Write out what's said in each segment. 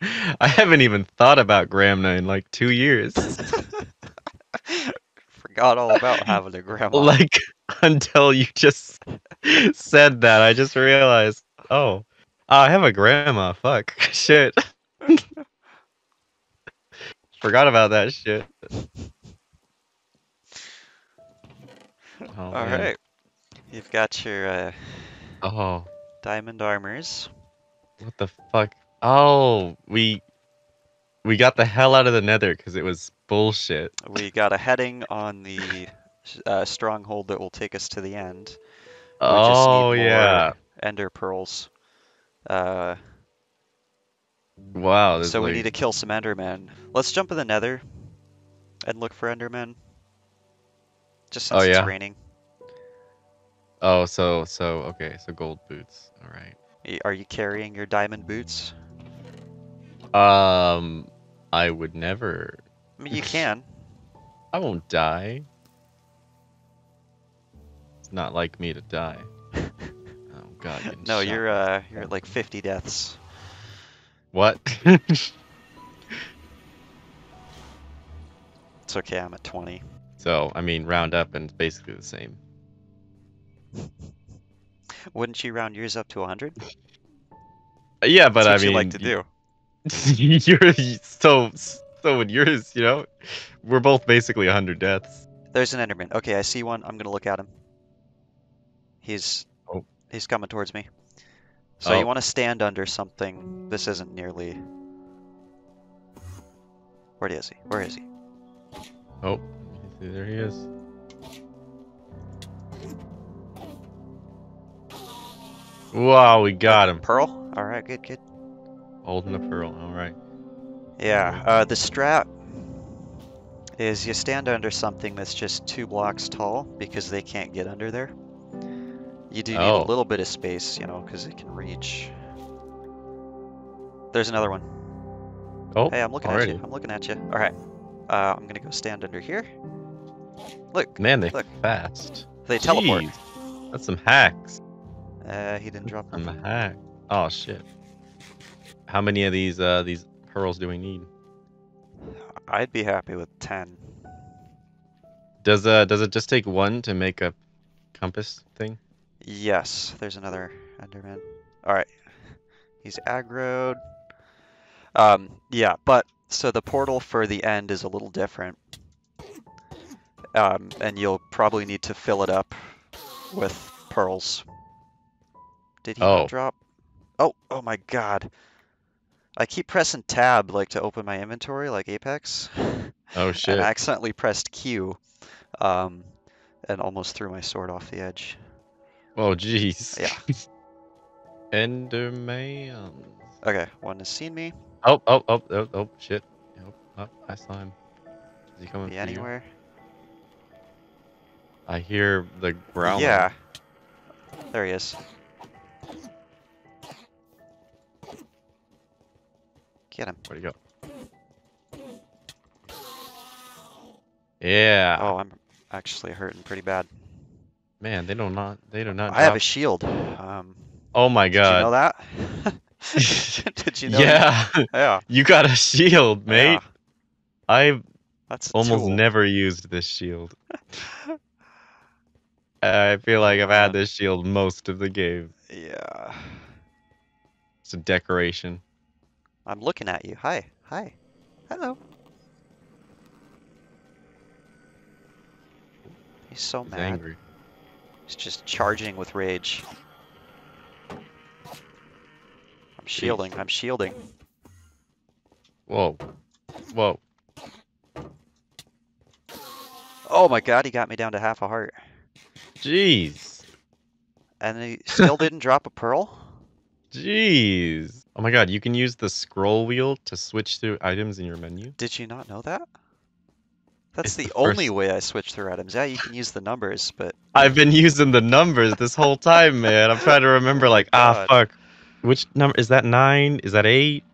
I haven't even thought about Gramna in like two years. Forgot all about having a grandma. like until you just said that, I just realized, oh, I have a grandma. Fuck, shit. Forgot about that shit. Oh, all man. right. You've got your uh, Oh, diamond armors. what the fuck? Oh, we we got the hell out of the Nether because it was bullshit. We got a heading on the uh, stronghold that will take us to the end. just oh yeah. Ender pearls. Uh, Wow. so we need to kill some Endermen. Let's jump in the Nether and look for Endermen. Just since Oh, it's yeah? raining. Oh, so so okay, so gold boots. All right. Are you carrying your diamond boots? Um, I would never. I mean, you can. I won't die. It's not like me to die. Oh God. No, shot. you're uh, you're at like 50 deaths. What? It's okay, I'm at 20. so I mean, round up and it's basically the same. Wouldn't you round yours up to 100? Uh, Yeah, but I mean, you like to do. you're so so would yours. You know, we're both basically hundred deaths. There's an Enderman. Okay, I see one. I'm gonna look at him. He's Oh. he's coming towards me. So Oh. you want to stand under something. This isn't nearly. Where is he? Where is he? Oh, there he is. Wow, we got him. Pearl. All right, good, good. Holding the pearl. All right. Yeah. Uh, the strap is you stand under something that's just two blocks tall because they can't get under there. You do need Oh. a little bit of space, you know, because it can reach. There's another one. Oh, Hey, I'm looking at you. I'm looking at you. All right. Uh, I'm gonna go stand under here. Look, Man, they Look. fast. they teleport. That's some hacks. Uh, he didn't drop them. Some hack. Oh shit. How many of these uh these pearls do we need? I'd be happy with ten. Does uh does it just take one to make a compass thing? Yes, there's another Enderman. All right, he's aggroed. Um, yeah, but so the portal for the end is a little different. Um, and you'll probably need to fill it up with pearls. Did he Oh. drop? Oh, oh my god. I keep pressing tab like to open my inventory like Apex. Oh and shit. I accidentally pressed Q. Um, and almost threw my sword off the edge. Oh jeez. Yeah. Enderman. Okay, one has seen me. Oh oh oh oh oh shit. Oh, oh I saw him. Is he coming Be for you? anywhere. I hear the growling. Yeah. There he is. Get him. Where'd he go? Yeah. Oh, I'm actually hurting pretty bad. Man, they do not. They do not. I have a shield. Um, Oh my god. did you know that? did you know? yeah. Yeah. you got a shield, mate. yeah, I've That's almost tool. never used this shield. I feel like I've had this shield most of the game. Yeah. It's a decoration. I'm looking at you. Hi. Hi. Hello. He's so He's mad. angry. He's just charging with rage. I'm shielding. I'm shielding. Whoa. Whoa. Oh my god, he got me down to half a heart. Jeez. And he still didn't drop a pearl? Jeez. Oh my god, you can use the scroll wheel to switch through items in your menu? Did you not know that? That's It's the, the only way I switch through items. Yeah, you can use the numbers, but I've been using the numbers this whole time, man. I'm trying to remember, like, ah, fuck. Which number? Is that nine? Is that eight?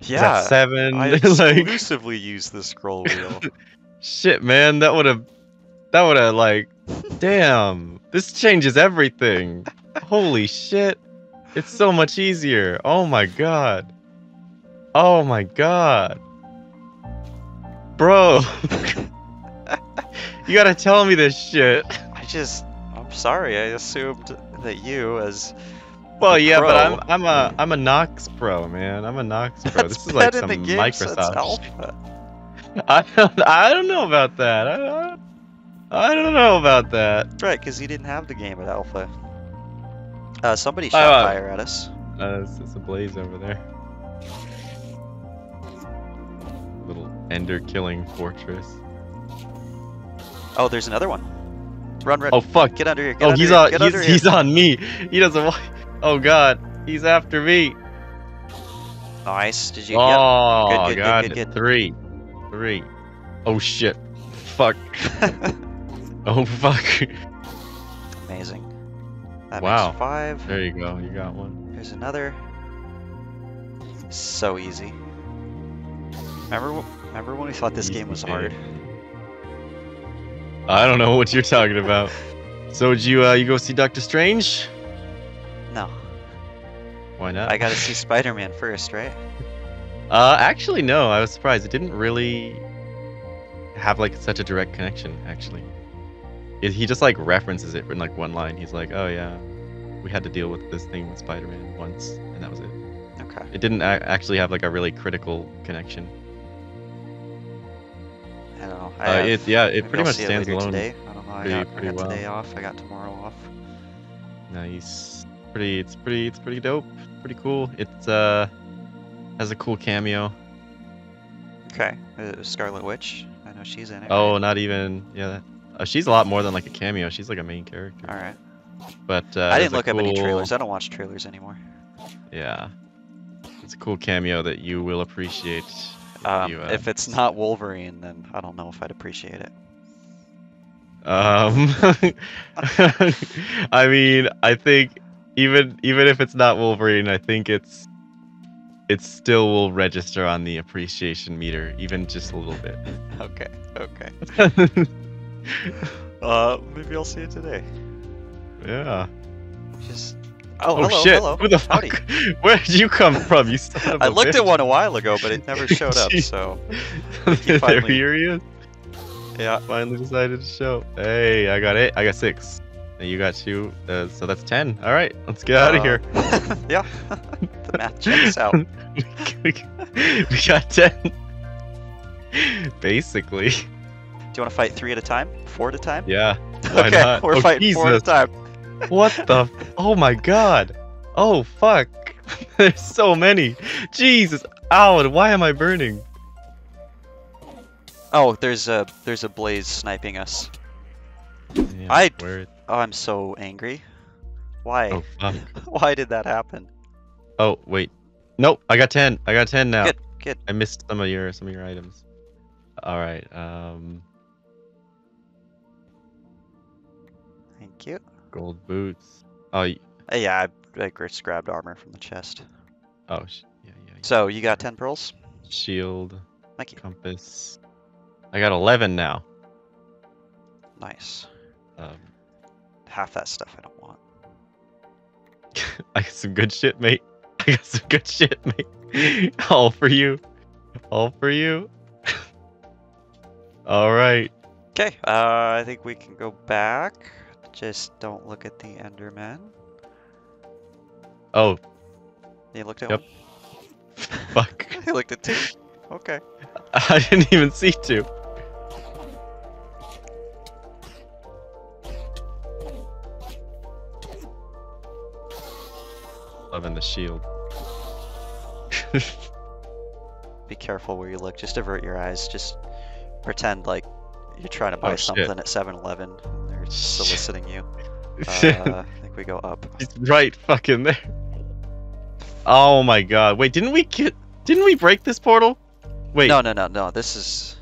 Is yeah, that seven? I like, exclusively use the scroll wheel. shit, man. That would have, that would have, like, damn. This changes everything. Holy shit. It's so much easier. Oh my god. Oh my god. Bro. you gotta tell me this shit. I just, I'm sorry. I assumed that you, as Well, yeah, but I'm I'm a I'm a Nox Pro, man. I'm a Nox Pro. that's this is like some Microsoft. I don't I don't know about that. I don't, I don't know about that. Right, because you didn't have the game at alpha. Uh, somebody shot uh, fire at us. Uh, it's, it's a blaze over there. Little ender killing fortress. Oh, there's another one. Run, run. Oh fuck. Get under here. Get Oh, under he's here. on. Get He's, under here. on me. He doesn't. wa- Oh god, he's after me. Nice. Did you? Oh Good, good, good, god, good, good. three, three. Oh shit. Fuck. Oh fuck. Amazing. That Wow. makes five. There you go. You got one. There's another. So easy. Remember, remember when we thought this game was hard? I don't know what you're talking about. So did you uh you go see Doctor Strange? No, Why not? I gotta see Spider-Man first, right? Uh, actually, no. I was surprised. It didn't really have like such a direct connection. Actually, he just like references it in like one line. He's like, "Oh yeah, we had to deal with this thing with Spider-Man once, and that was it." Okay. It didn't actually have like a really critical connection. I don't know. I Uh, have- it yeah, it pretty I'll much stands alone. Today. I don't know. I pretty- got, I got well. today off. I got tomorrow off. Nice. Pretty. It's pretty. It's pretty dope. Pretty cool. It's uh has a cool cameo. Okay. Uh, Scarlet Witch. I know she's in it. Oh, right? not even yeah. That, uh, she's a lot more than like a cameo. She's like a main character. All right. But uh, I didn't look up any trailers. I don't watch trailers anymore. Yeah. It's a cool cameo that you will appreciate. If, Um, you, uh, if it's not Wolverine, then I don't know if I'd appreciate it. Um, I mean, I think even even if it's not Wolverine, I think it's it still will register on the appreciation meter, even just a little bit. Okay. Okay. Uh, maybe I'll see it today. yeah. Just. Oh, Oh, hello, shit! hello. Who the Howdy. fuck? Where did you come from? You son I looked bitch. at one a while ago, but it never showed up. So there finally- here he is. yeah. Finally decided to show. Hey, I got it. I got six. And you got two. Uh, so that's ten. All right, let's get out of Uh, here. yeah. the math checks out. we got 10. Basically. Do you want to fight three at a time? Four at a time? Yeah. Why okay, not? we're Oh, fighting four at a time. What the? f- Oh my god. Oh fuck. There's so many. Jesus. Ow, why am I burning? Oh, there's a there's a blaze sniping us. Yeah, I- Where? Oh, I'm so angry. Why? Oh fuck. Why did that happen? Oh wait. Nope. I got 10. I got 10 now. Good, good. I missed some of your some of your items. All right. Um You. gold boots. Oh, y- Uh, yeah, I, I just grabbed armor from the chest. oh sh- yeah, yeah, yeah. So you got ten pearls? Shield, Thank you. compass. I got 11 now. Nice. Um Half that stuff I don't want. I got some good shit, mate. I got some good shit, mate. All for you. All for you. All right. Okay, uh, I think we can go back. Just don't look at the Enderman. Oh, You looked at Yep. one? fuck. you looked at two. Okay. I didn't even see two. Loving the shield. Be careful where you look. Just avert your eyes. Just pretend like you're trying to buy Oh, something at 7-Eleven. Soliciting you. Uh, I think we go up. He's right fucking there. Oh my god. Wait, didn't we get didn't we break this portal? Wait, No, no, no, no. This is.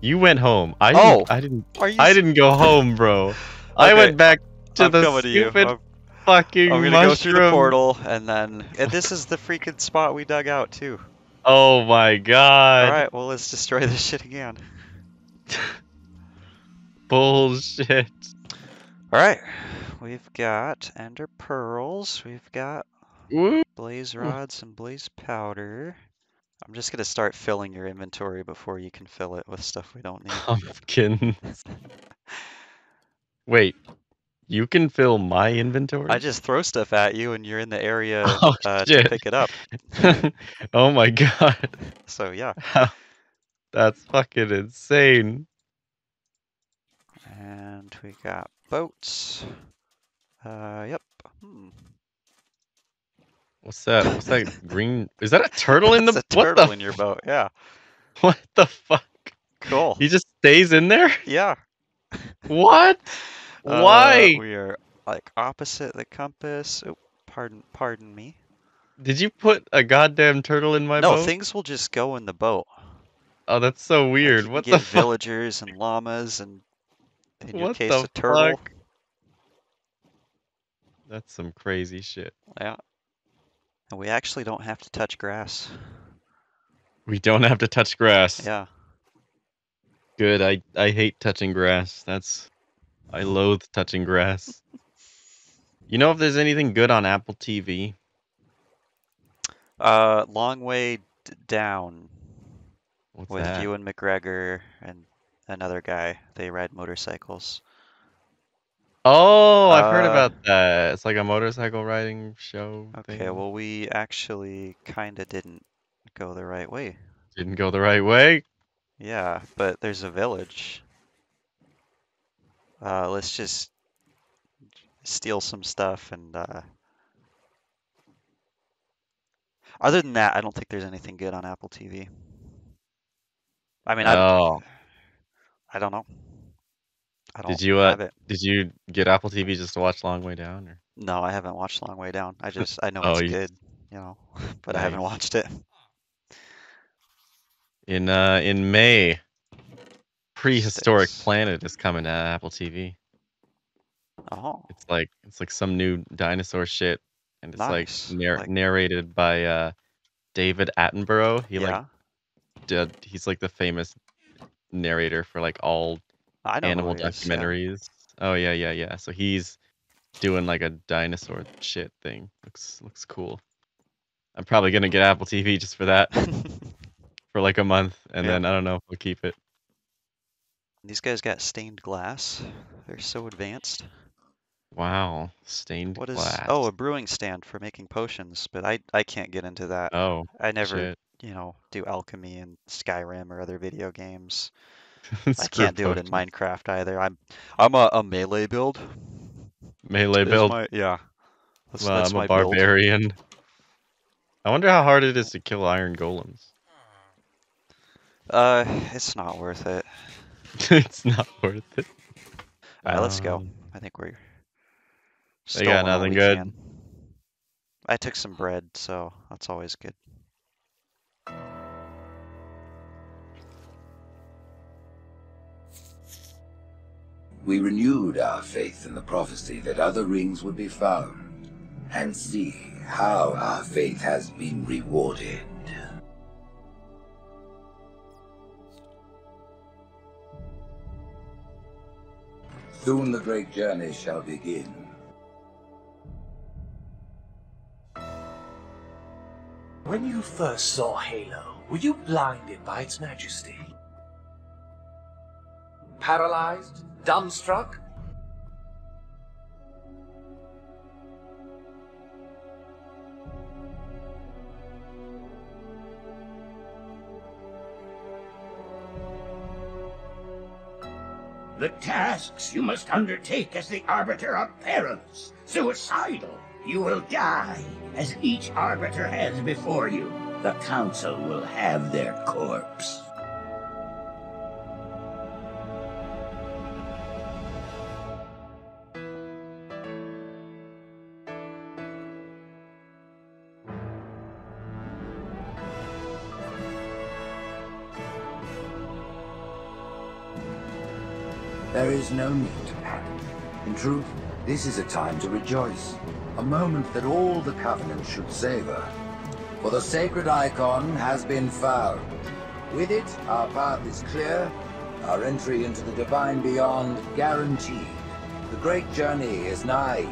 you went home. I Oh. didn't, I didn't Are you? I didn't go home, bro. I went back to I'm the to stupid I'm, fucking I'm gonna mushroom. go through the portal, and then and this is the freaking spot we dug out too. Oh my god. All right, well let's destroy this shit again. Bullshit. All right, we've got ender pearls. We've got blaze rods and blaze powder. I'm just gonna start filling your inventory before you can fill it with stuff we don't need. Pumpkins. Wait, you can fill my inventory? I just throw stuff at you and you're in the area Oh, uh, to pick it up. oh my god. So yeah. That's fucking insane. And we got boats. Uh, yep. Hmm. What's that? What's that green? Is that a turtle in the? A turtle the? in your boat. Yeah. What the fuck? Cool. He just stays in there? Yeah. What? Uh, Why? we are like opposite the compass. Oh, pardon, pardon me. Did you put a goddamn turtle in my no, boat? No, things will just go in the boat. Oh, that's so weird. what the villagers and llamas and in your What case the a turtle. fuck? That's some crazy shit. Yeah. And we actually don't have to touch grass. We don't have to touch grass. Yeah. Good. I I hate touching grass. That's I loathe touching grass. You know if there's anything good on Apple TV? Uh, long way d- down What's with that? Ewan McGregor and another guy. They ride motorcycles. Oh, I've heard Uh, about that. It's like a motorcycle riding show. Okay, thing. well, we actually kind of didn't go the right way. didn't go the right way. Yeah, but there's a village. Uh, let's just steal some stuff and uh other than that, I don't think there's anything good on Apple TV. I mean, Oh, I don't know. I don't did you uh have it. did you get Apple TV just to watch Long Way Down or? No, I haven't watched Long Way Down. I just I know Oh, it's you- good, you know, but I haven't watched it. In uh in May, Prehistoric Six. Planet is coming to Apple TV. Oh, It's like it's like some new dinosaur shit, and it's Nice. like, nar- Like- narrated by uh David Attenborough. He yeah. like did he's like the famous narrator for like all I know who animal he is, yeah. documentaries. Oh yeah, yeah, yeah. So he's doing like a dinosaur shit thing. Looks looks cool. I'm probably gonna get Apple TV just for that for like a month, and Yeah. then I don't know if we'll keep it. These guys got stained glass. They're so advanced. Wow, stained What is? Oh, glass. Oh, a brewing stand for making potions, but I I can't get into that. oh I never, shit. You know, do alchemy in Skyrim or other video games. I can't do it in. Minecraft either. I'm I'm a, a melee build. Melee build. my- yeah. That's, Well, that's I'm a my build. barbarian. I wonder how hard it is to kill iron golems. Uh, it's not worth it. it's not worth it. All right, let's go. Um, I think we're. They got nothing good. can. I took some bread, so that's always good. We renewed our faith in the prophecy that other rings would be found, and see how our faith has been rewarded. Soon the great journey shall begin. When you first saw Halo, were you blinded by its majesty? Paralyzed? Dumbstruck? The tasks you must undertake as the Arbiter are perilous, suicidal. You will die, as each Arbiter has before you. The Council will have their corpse. There is no need to panic. In truth, this is a time to rejoice. A moment that all the Covenant should savor. For the sacred icon has been found. With it, our path is clear, our entry into the divine beyond guaranteed. The great journey is nigh.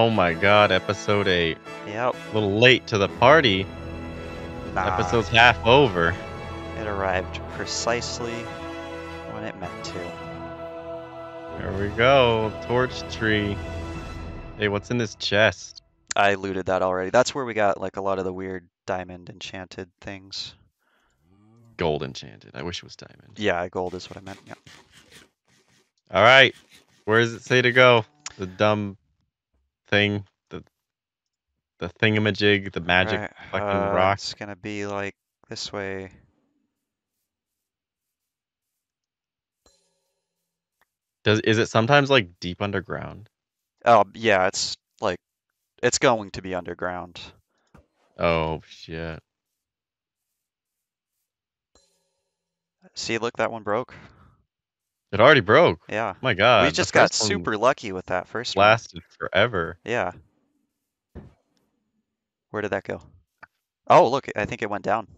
Oh my god, episode 8. Yep. A little late to the party. Nah, Episode's half over. it arrived precisely when it meant to. There we go. Torch tree. Hey, what's in this chest? I looted that already. That's where we got like a lot of the weird diamond enchanted things. Gold enchanted. I wish it was diamond. Yeah, gold is what I meant. Yeah. All right. Where does it say to go? The dumb thing. The the thingamajig. The magic Right, fucking uh, rock. It's gonna be like this way. Does is it sometimes like deep underground? Oh yeah, it's like it's going to be underground. Oh shit. See, look, that one broke. It already broke. Yeah, my god. we just got super lucky with that first one. lasted forever. Yeah. Where did that go? Oh, look, I think it went down.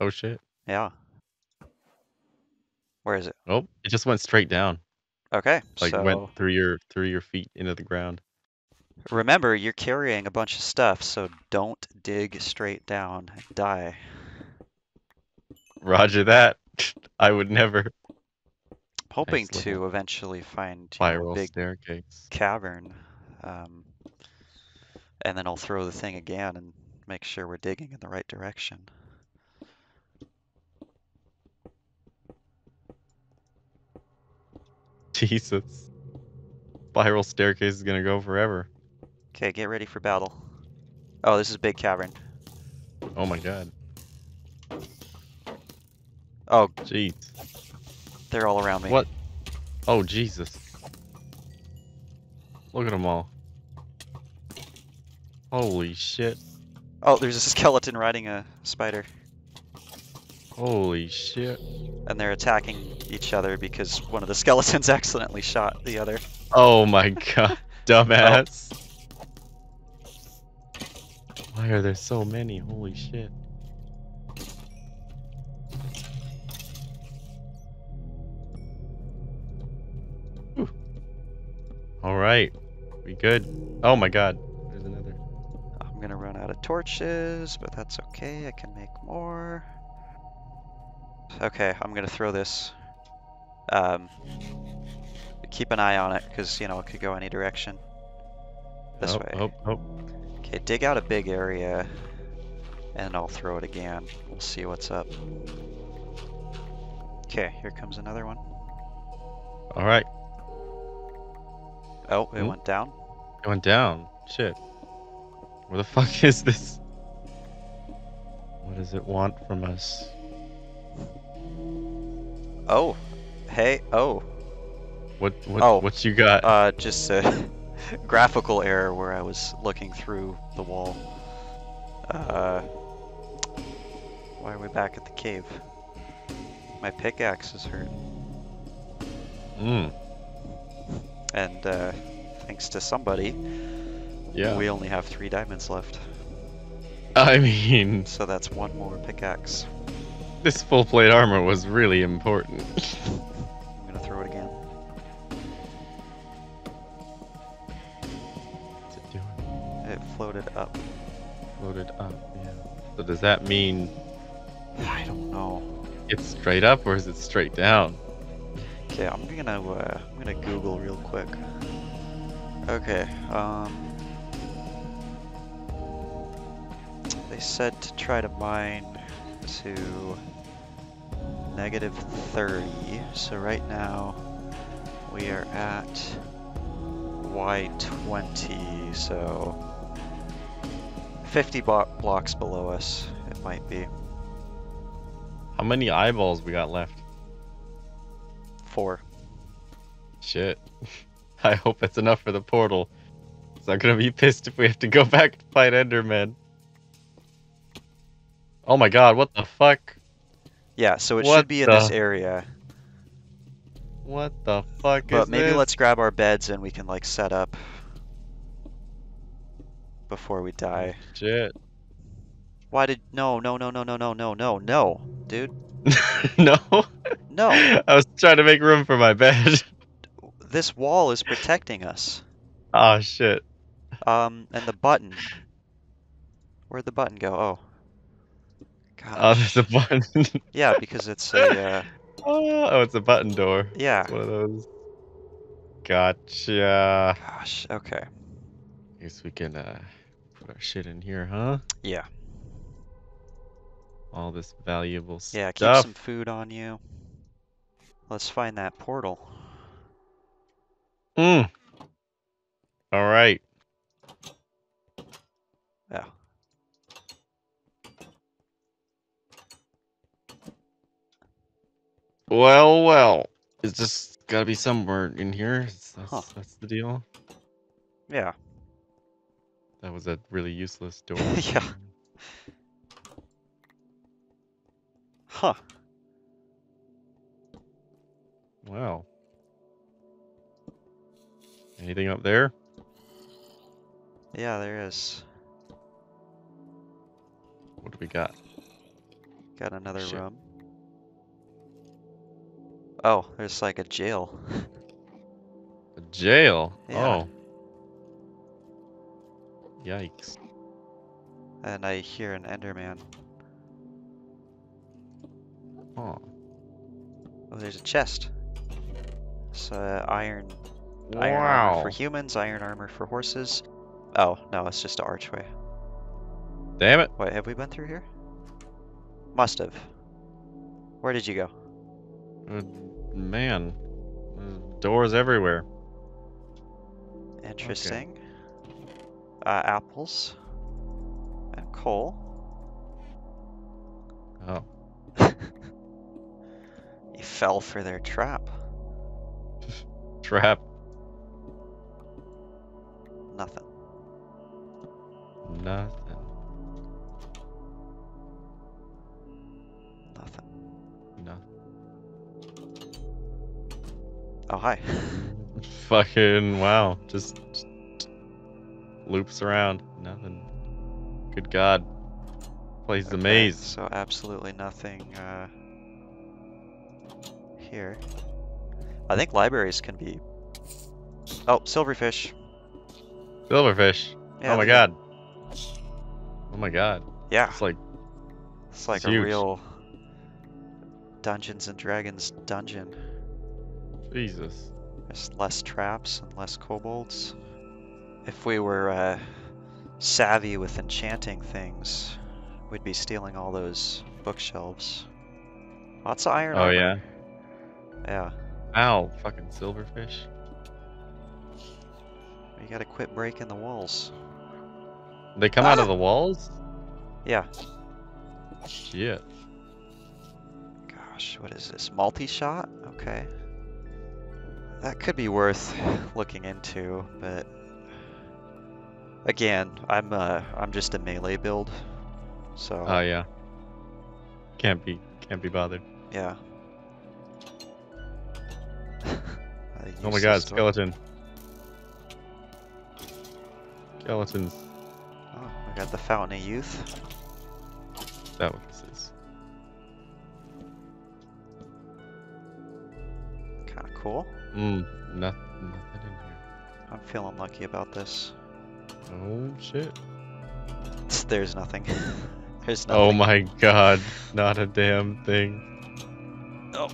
Oh shit. Yeah. Where is it? Oh, it just went straight down. Okay, Like so went through your through your feet into the ground. remember, you're carrying a bunch of stuff, so don't dig straight down die. Roger that. I would never Hoping Nice to eventually find know, a big staircase. cavern. Um, and then I'll throw the thing again and make sure we're digging in the right direction. Jesus. Spiral staircase is gonna go forever. Okay, get ready for battle. Oh, this is big cavern. Oh my god. Oh, Jeez. They're all around me. What? Oh Jesus. Look at them all. Holy shit. Oh, there's a skeleton riding a spider. Holy shit. And they're attacking each other because one of the skeletons accidentally shot the other. Oh my god. Dumbass. Why are there so many? Holy shit. All right. We good? Oh my god. There's another. I'm gonna run out of torches, but that's okay. I can make more. Okay, I'm gonna throw this. Um, keep an eye on it, because, you know, it could go any direction. This oh, way. Oh, oh. Okay, dig out a big area, and I'll throw it again. We'll see what's up. Okay, here comes another one. All right. Oh, it Hmm? went down. It went down. Shit. Where the fuck is this? What does it want from us? Oh, hey, oh, What what Oh, what you got? uh, just a graphical error where I was looking through the wall. Uh, why are we back at the cave? My pickaxe is hurt, Mm. And uh, thanks to somebody, Yeah. we only have three diamonds left. I mean, So that's one more pickaxe. this full plate armor was really important. I'm gonna throw it again. What's it doing? It floated up. Loaded up, yeah. So does that mean I don't know. it's straight up or is it straight down? Okay, I'm gonna uh, Google real quick. Okay, um, they said to try to mine to negative 30. So right now we are at Y20. So 50 blo- blocks below us. It might be How many eyeballs we got left? Shit. I hope that's enough for the portal. It's I'm gonna be pissed if we have to go back to fight Enderman. Oh my god, what the fuck? Yeah, so it What should be in this area. What the fuck But is maybe this? let's grab our beds and we can like set up before we die. Shit. Why did no no no no no no no no no dude no. no I was trying to make room for my bed. This wall is protecting us. Oh shit. Um, and the button. Where'd the button go? Oh. Oh, there's a button. Yeah, because it's a, uh, oh, it's a button door. yeah. It's one of those. Gotcha. Gosh, okay. Guess we can uh put our shit in here, huh? Yeah. All this valuable Yeah, keep some food on you. Let's find that portal. Mm. All right. Yeah. Well, well. It's just gotta be somewhere in here. That's, that's, Huh. that's the deal. Yeah. That was a really useless door. Yeah. Huh. Wow. Anything up there? Yeah, there is. What do we got? Got another Shit. room. Oh, there's like a jail. A jail. Yeah. Oh. Yikes. And I hear an Enderman. Oh. Oh, there's a chest. It's uh, iron, iron armor Wow. for humans, iron armor for horses. Oh, no, it's just an archway. Damn it. Wait, have we been through here? Must have. Where did you go? Uh, man. Doors everywhere. Interesting. Uh, apples. And coal. Oh. You fell for their trap. Trap. Nothing. Nothing. Nothing. Nothing. Oh, hi. Fucking wow. Just, just loops around. Nothing. Good God. Plays Okay, maze. So absolutely nothing uh, here. I think libraries can be. Oh, silverfish. Silverfish. Yeah, oh my God. Oh my God. Yeah, It's like it's like it's a huge. real Dungeons and Dragons dungeon. Jesus. There's less traps and less kobolds. If we were uh, savvy with enchanting things, we'd be stealing all those bookshelves. Lots of iron Oh armor. yeah. Yeah. Ow. Fucking silverfish. You gotta quit breaking the walls. They come out Ah! of the walls? Yeah. Shit. Gosh, what is this? Multi-shot? Okay. That could be worth looking into, but again, I'm uh I'm just a melee build. So Oh yeah. Can't be can't be bothered. yeah. Oh my god, door. skeleton. Skeletons. Oh, I got the Fountain of Youth. That what this is? Kind of cool. Mmm. Nothing, nothing in here. I'm feeling lucky about this. Oh shit. There's nothing. There's oh nothing. Oh my god. Not a damn thing. Oh.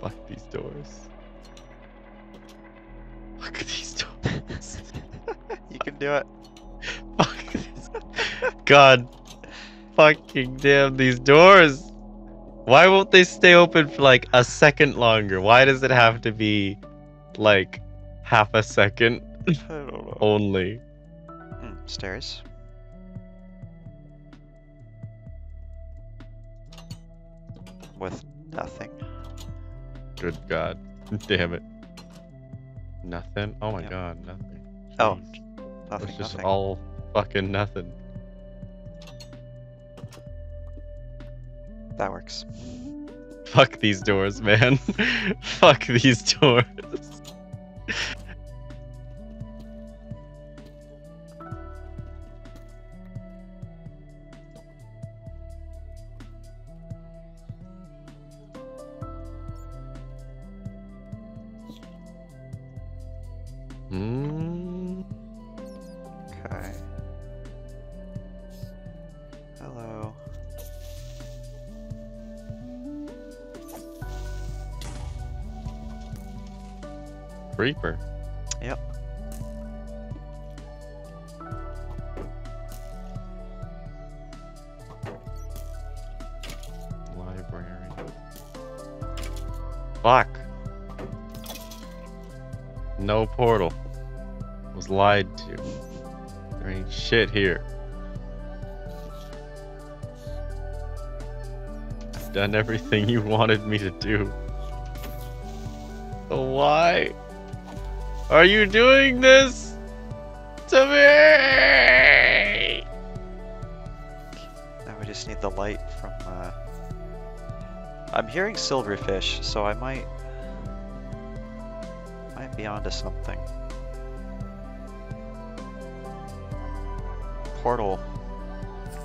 Fuck these doors. Fuck these doors. Can do it. God. Fucking damn these doors. Why won't they stay open for like a second longer? Why does it have to be like half a second I don't know. only? Hmm, stairs. With nothing. Good God. Damn it. Nothing? Oh my Yep. god, nothing. Oh, Jeez. Nothing, It's just nothing. all fucking nothing. That works. Fuck these doors, man. Fuck these doors. Hmm. Creeper. Yep. Library. Fuck. No portal. Was lied to. There ain't shit here. I've done everything you wanted me to do. So why are you doing this to me? Now we just need the light from, uh... I'm hearing silverfish, so I might... Might be onto something. Portal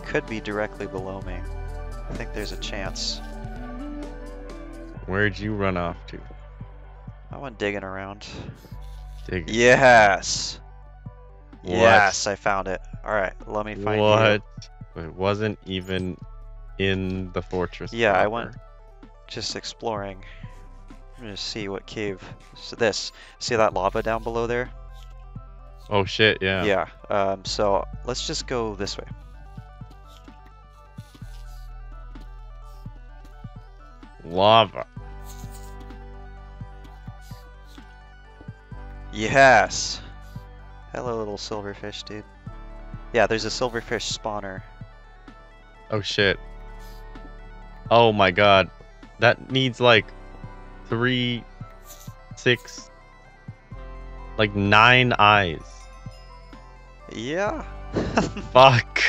could be directly below me. I think there's a chance. Where'd you run off to? I went digging around. Dig Yes! What? Yes, I found it. Alright, let me find what? It wasn't even in the fortress. Yeah, I went- Just exploring. I'm gonna see what cave. So this. See that lava down below there? Oh shit! Yeah. Yeah. Um, so let's just go this way. Lava. Yes. Hello, little silverfish, dude. Yeah, there's a silverfish spawner. Oh shit. Oh my god. That needs like three, six, like nine eyes. Yeah. Fuck.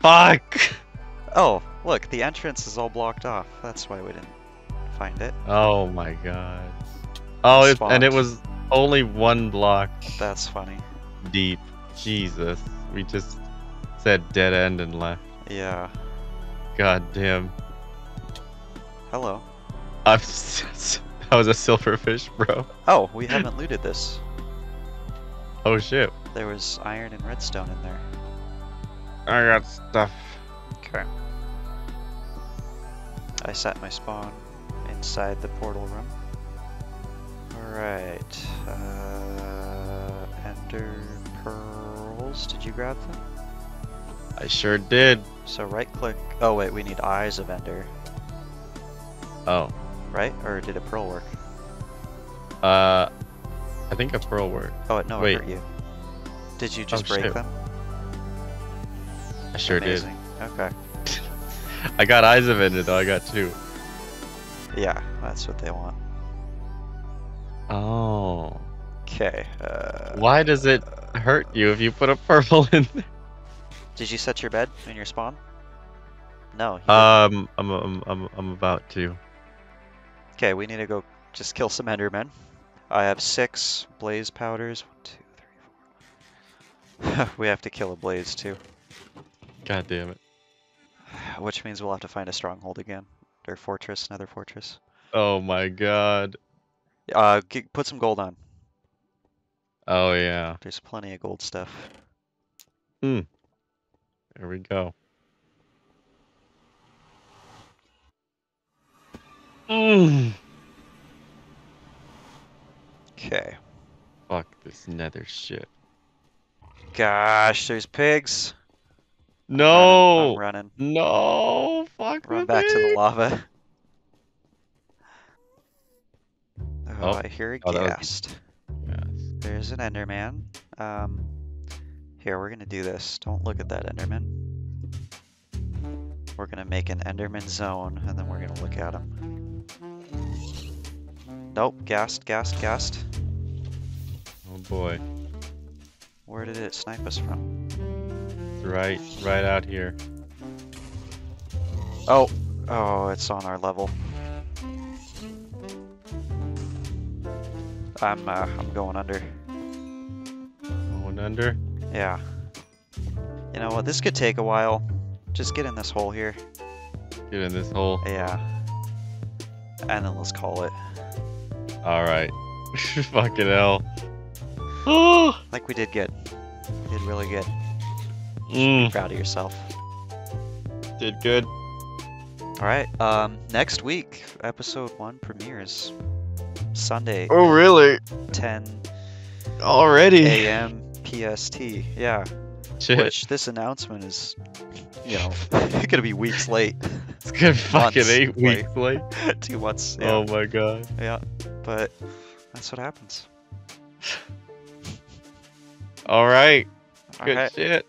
Fuck. oh, look, the entrance is all blocked off. That's why we didn't find it. Oh my god. Oh, it, and it was only one block That's funny. deep. Jesus. We just said dead end and left. Yeah. God damn. Hello. I'm s- that was a silverfish, bro. Oh, we haven't looted this. Oh shit. There was iron and redstone in there. I got stuff. Okay. I set my spawn inside the portal room. Alright. Uh, ender pearls. Did you grab them? I sure did. So right click. Oh wait, we need eyes of ender, Oh. right? Or did a pearl work? Uh I think a pearl worked. Oh no, Wait. it hurt you. Did you just Oh, break shit. them? I sure Amazing. Okay. I got eyes of ender though, I got two. Yeah, that's what they want. Okay. Uh, Why does it hurt you if you put a purple in there? Did you set your bed in your spawn? No. Um I'm I'm I'm, I'm about to. Okay, we need to go just kill some Endermen. I have six blaze powders. One, two, three, four. we have to kill a blaze too, God damn it. which means we'll have to find a stronghold again, or fortress, another fortress. Oh my god. Uh, put some gold on. Oh yeah. There's plenty of gold stuff. Hmm. There we go. Mm. Okay. Fuck this nether shit. Gosh, there's pigs. No. I'm running. No. Fuck Run back to the lava. Oh, Oh. I hear a Oh, that was- ghast. There's an Enderman. Um, here, we're gonna do this. Don't look at that Enderman. We're gonna make an Enderman zone, and then we're gonna look at him. Nope, ghast, ghast, ghast. Oh boy. Where did it snipe us from? Right right out here. Oh, oh, it's on our level. I'm, uh, I'm going under. Going under. Yeah. You know what? This could take a while. Just get in this hole here. Get in this hole. Yeah. And then let's call it. Alright. Fucking hell. Oh, I we did good. We did really good. mm, Proud of yourself. did good. All right. Um, next week, episode one premieres. Sunday, Oh, really? 10 Already? a.m. PST. Yeah. Shit. Which this announcement is, you know, gonna be weeks late. it's gonna be fucking eight late. weeks late. Two months. Yeah. Oh my god. Yeah. But that's what happens. All right. All Good right. shit.